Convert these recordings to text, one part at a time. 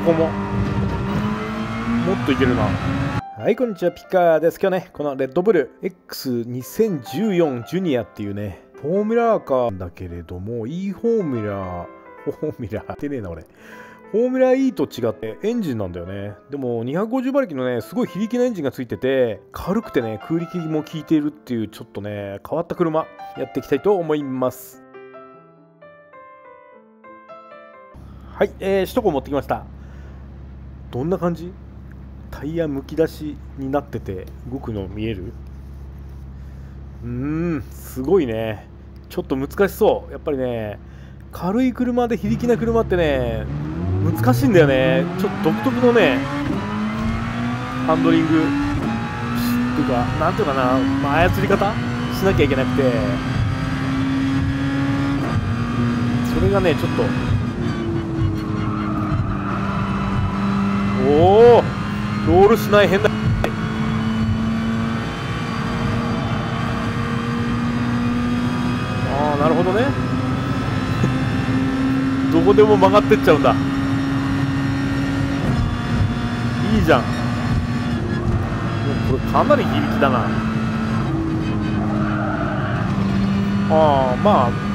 こももっといけるなはいこんにちはピッカーです今日ねこのレッドブル X2014 ジュニアっていうねフォーミュラーカーだけれども E フォーミュラーフォーミュラーってねえな俺フォーミュラー E と違ってエンジンなんだよね。でも250馬力のね、すごい非力なエンジンがついてて、軽くてね、空力も効いているっていうちょっとね、変わった車、やっていきたいと思います。はい、えー、首都高持ってきました。どんな感じ？タイヤむき出しになってて動くの見える？うーん、すごいね。ちょっと難しそう。やっぱりね、軽い車で非力な車ってね、難しいんだよね。ちょっと独特のねハンドリングっていうかなんていうかな、まあ、操り方？しなきゃいけなくて、それがねちょっとおおロールしない変なああなるほどね。どこでも曲がってっちゃうんだ。いいじゃん。これかなりギリギリだな。ああまあ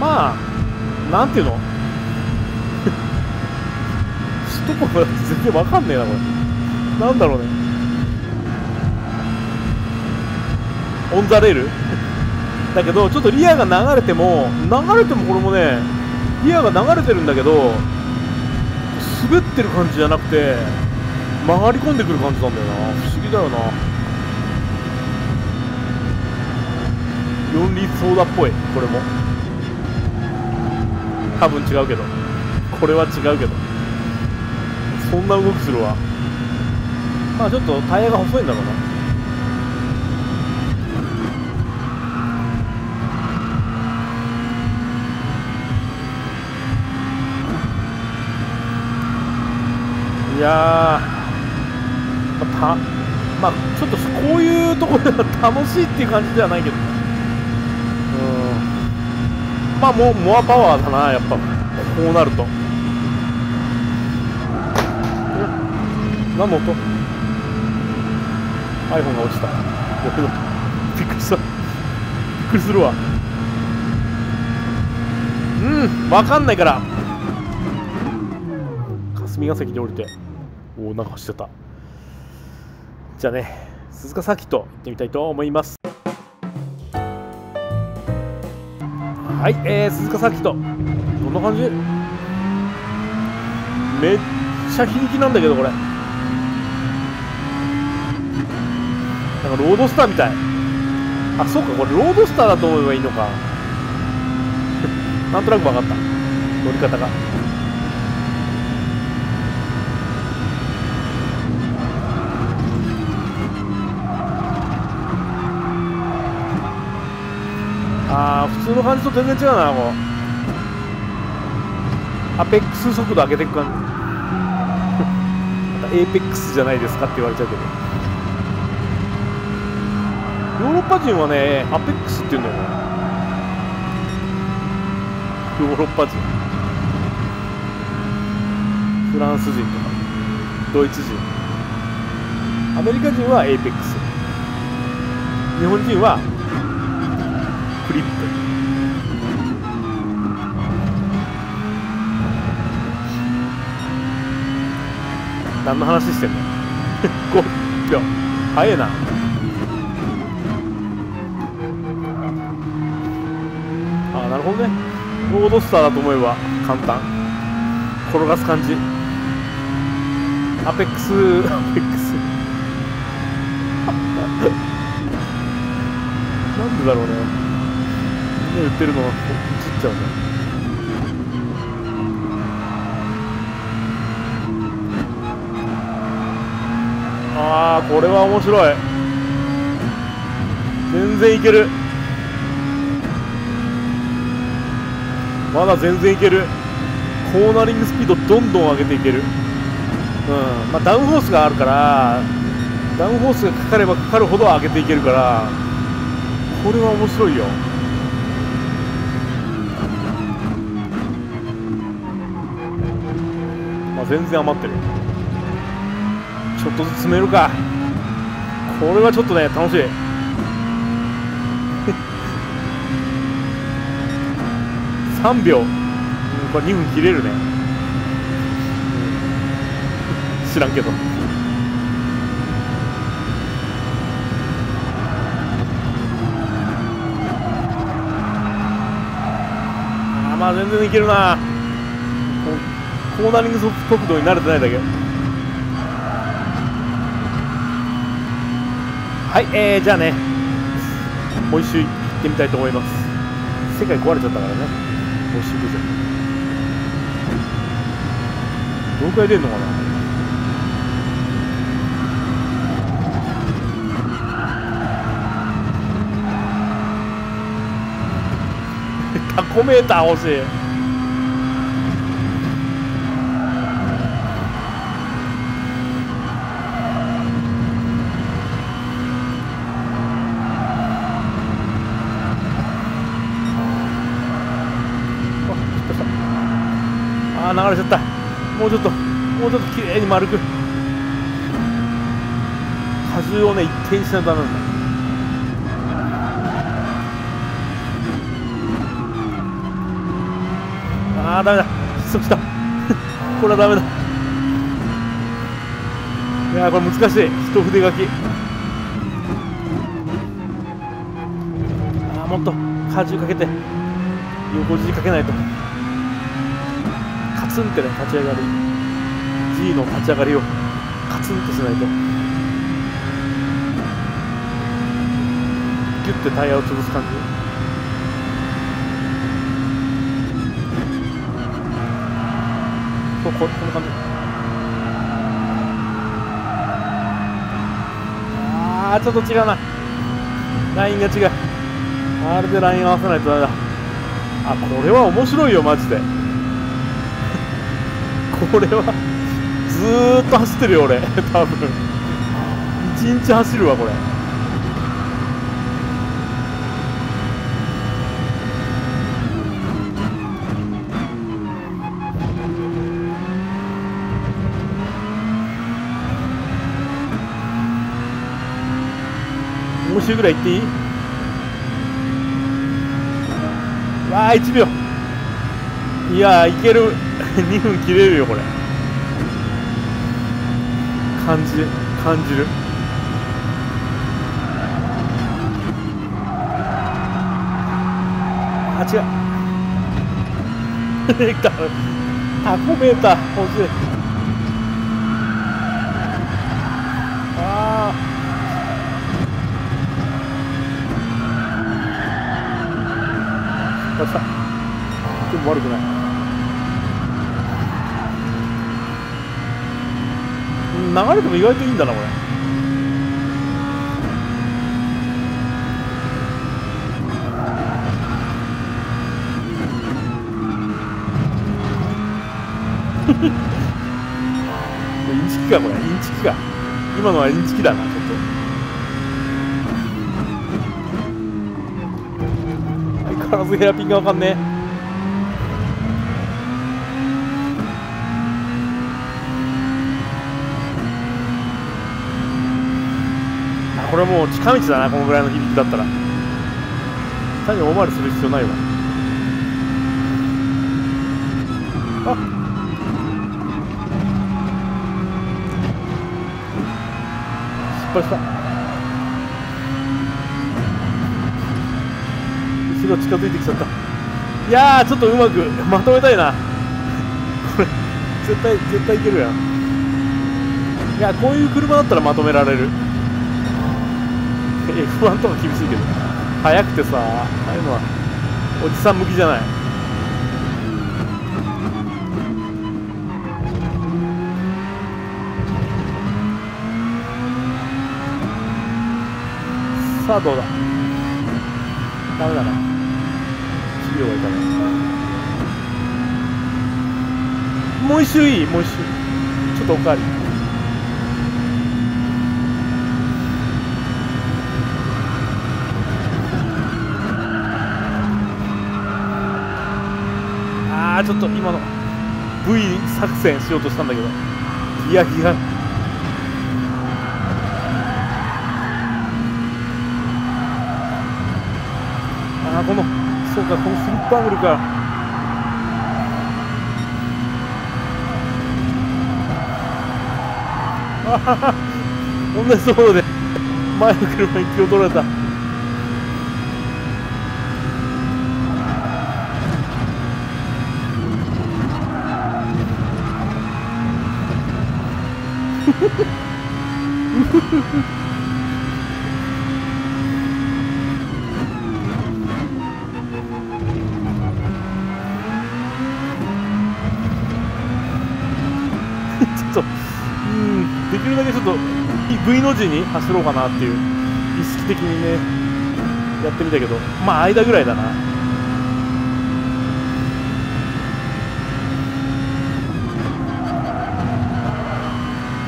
まあなんていうの？首都高だって全然わかんねえなこれ。なんだろうね。 on the rail？だけどちょっとリアが流れても流れてもこれもねリアが流れてるんだけど滑ってる感じじゃなくて曲がり込んでくる感じなんだよな。不思議だよな。4輪ソーダっぽいこれも。多分違うけど。これは違うけど。そんな動きするわ。まあちょっとタイヤが細いんだろうな。いやたまあちょっとこういうところでは楽しいっていう感じではないけどうんまあもうモアパワーだなやっぱ。こうなると。何の音？iPhone が落ちた。びっくりした。びっくりするわ。うん分かんないから。霞ヶ関で降りて。おおなんか走ってた。じゃあね鈴鹿サーキット行ってみたいと思います。はいえー、鈴鹿サーキット。どんな感じ？めっちゃ非力なんだけどこれ。なんかロードスターみたい。あそうかこれロードスターだと思えばいいのか。なんとなく分かった。乗り方が。通の感じと全然違うなこうアペックス速度上げていく感じまたエーペックスじゃないですかって言われちゃうけどヨーロッパ人はねアペックスって言うんだよねヨーロッパ人フランス人とかドイツ人アメリカ人はエーペックス日本人はクリップ何の話してんの？5秒早いな。あなるほどね。ロードスターだと思えば簡単。転がす感じ。アペックスアペックス。なんでだろうね。売ってるの映っちゃうんこれは面白い。全然いける。まだ全然いける。コーナリングスピードどんどん上げていける。うん。まあ、ダウンホースがあるからダウンホースがかかればかかるほど上げていけるからこれは面白いよ。まあ全然余ってる。ちょっとずつ詰めるか。これはちょっとね楽しい。3秒、うん、これ2分切れるね、知らんけど。あまあ全然いけるな。コーナリング速度に慣れてないだけ。はいえー、じゃあねもう一周行ってみたいと思います。世界壊れちゃったからね。もう一周行くぜ。どのくらい出るのかな？タコメーター欲しい。流れちゃった。もうちょっともうちょっときれいに丸く。荷重をね一定にしないとダメなんだ。ああダメだ。失速した。これはダメだ。いやこれ難しい。一筆書き。ああもっと荷重かけて。横尻かけないと。ツンってね立ち上がり。G の立ち上がりをカツンとしないと。ギュッてタイヤを潰す感じ。そうここんな感じ。ああちょっと違うな。ラインが違う。あれでライン合わせないとダメだ。あこれは面白いよマジで。これはずーっと走ってるよ俺。多分。一日走るわこれ。もう週ぐらい行っていい？わあ1秒。いやいける。2分切れるよこれ。感じ感じる？あ違う。タコメーター欲しい。ああでも悪くない。流れても意外といいんだなこれ。インチキかこれ。インチキか。今のはインチキだなちょっと。相変わらずヘアピンがわかんねえ。これもう近道だなこのぐらいの響きだったら。単に大回りする必要ないわ。あ失敗した。後ろ近づいてきちゃった。いやちょっとうまくまとめたいな。これ絶対絶対いけるやん。いやこういう車だったらまとめられる。F1 とか厳しいけど。速くてさああいうのはおじさん向きじゃない。さあどうだ？ダメだな。1秒はいかない。もう一周いい？もう一周。ちょっとおかわり。ちょっと今の V 作戦しようとしたんだけど。ギヤギヤああこのそうかこのスリップアングルか。あはは。同じところで前の車に気を取られた。ちょっとうんできるだけちょっと V の字に走ろうかなっていう意識的にねやってみたけどまあ間ぐらいだな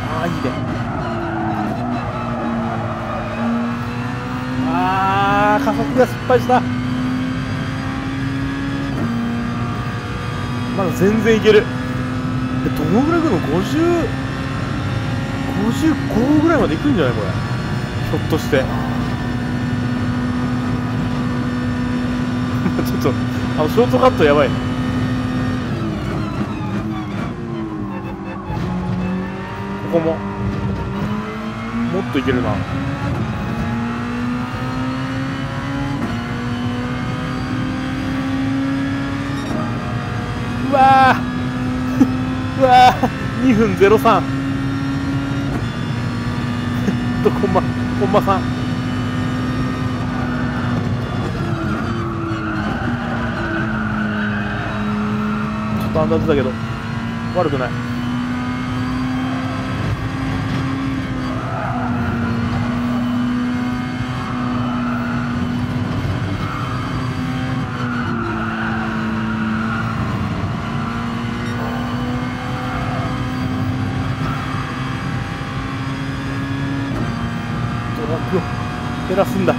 ああいいねあー加速が失敗した。まだ全然いける。えどのぐらい来るの？50 55ぐらいまで行くんじゃない？これ。ひょっとして。ちょっとあのショートカットやばい。ここも。もっといけるなうわーうわー。2分03とコンマコンマさん。ちょっとアンダーズだけど悪くないトラックを減らすんだ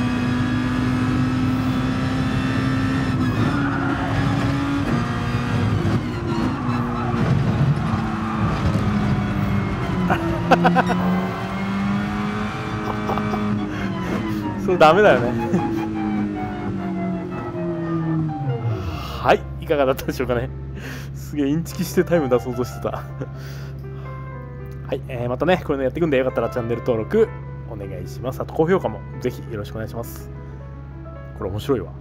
それダメだよね。はいいかがだったでしょうかね。すげえインチキしてタイム出そうとしてた。はい、えーまたねこういうのやっていくんでよかったらチャンネル登録お願いします。あと高評価もぜひよろしくお願いします。これ面白いわ。